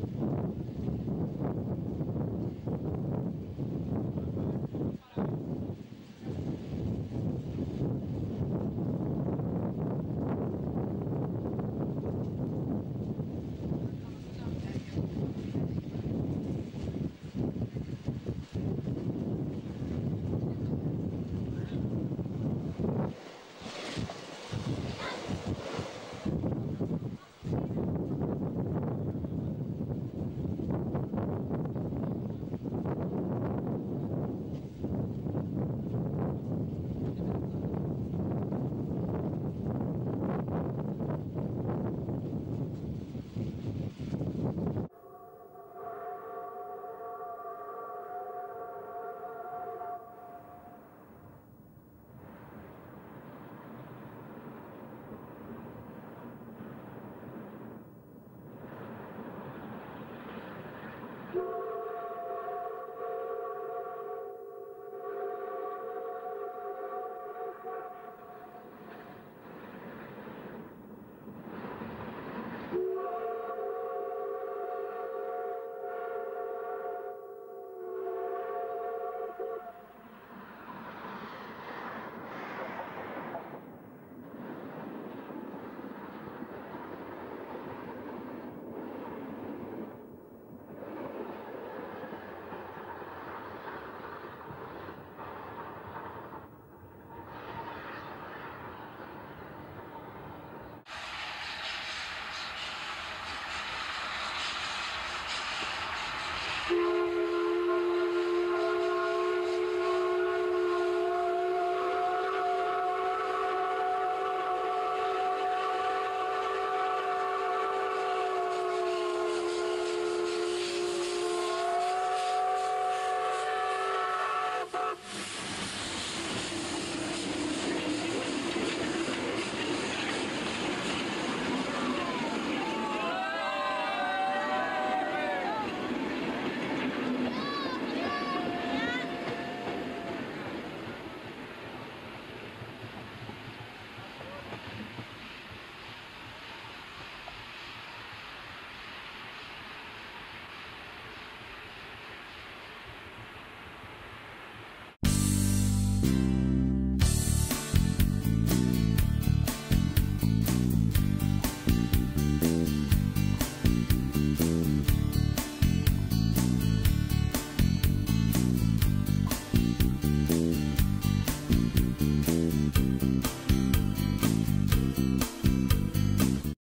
フフフ。